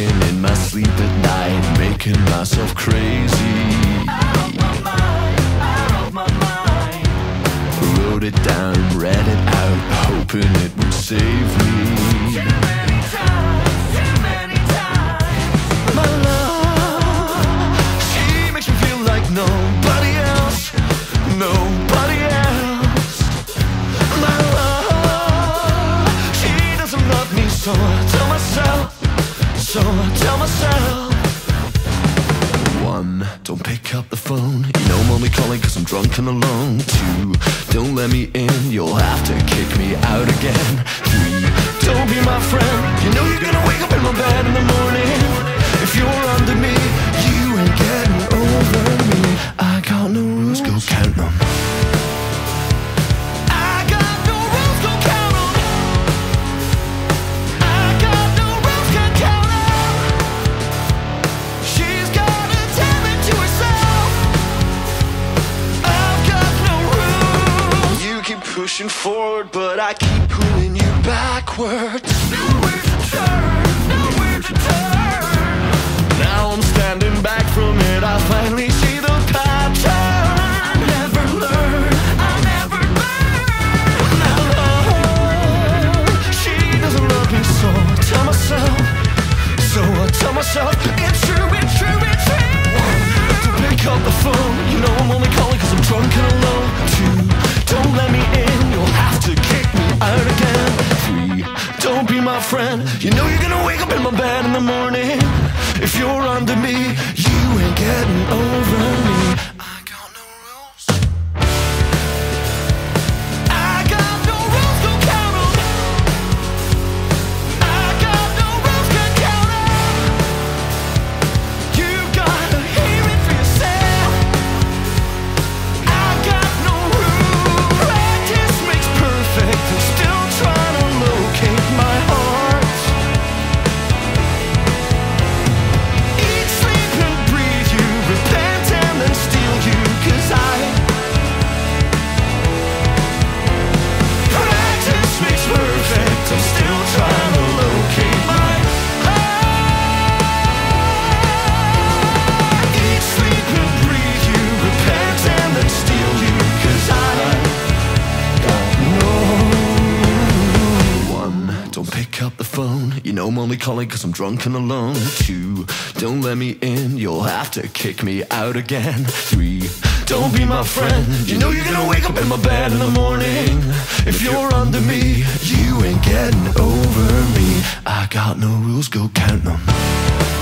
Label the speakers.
Speaker 1: in my sleep at night, making myself crazy. Out of my mind, out of my mind. Wrote it down, read it out, hoping it would save me. Too many times, too many times. My love, she makes me feel like nobody else, nobody else. My love, she doesn't love me, so I tell myself, so I tell myself. One, don't pick up the phone. You know I'm only calling cause I'm drunk and alone. Two, don't let me in. You'll have to kick me out again. Three, don't be my friend. You know you're gonna pushing forward, but I keep pulling you backwards. Nowhere to turn, nowhere to turn. Now I'm standing back from it. I finally see the pattern. I never learn, I never learn. Now love, she doesn't love me, so I tell myself. So I tell myself it's true, it's true, it's true. Don't pick up the phone. You know I'm only calling cause I'm drunk and alone. Friend. You know you're gonna wake up in my bed in the morning. If you're under me, you ain't getting over me. Up the phone. You know I'm only calling cause I'm drunk and alone. Two, don't let me in. You'll have to kick me out again. Three, don't be my friend. You know you're gonna wake up in my bed in the morning. If you're under me, you ain't getting over me. I got no rules, go count them.